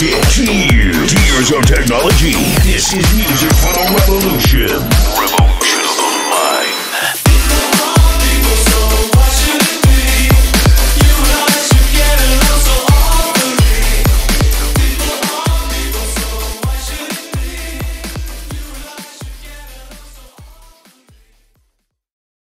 music. Tears of technology. This is music for the revolution.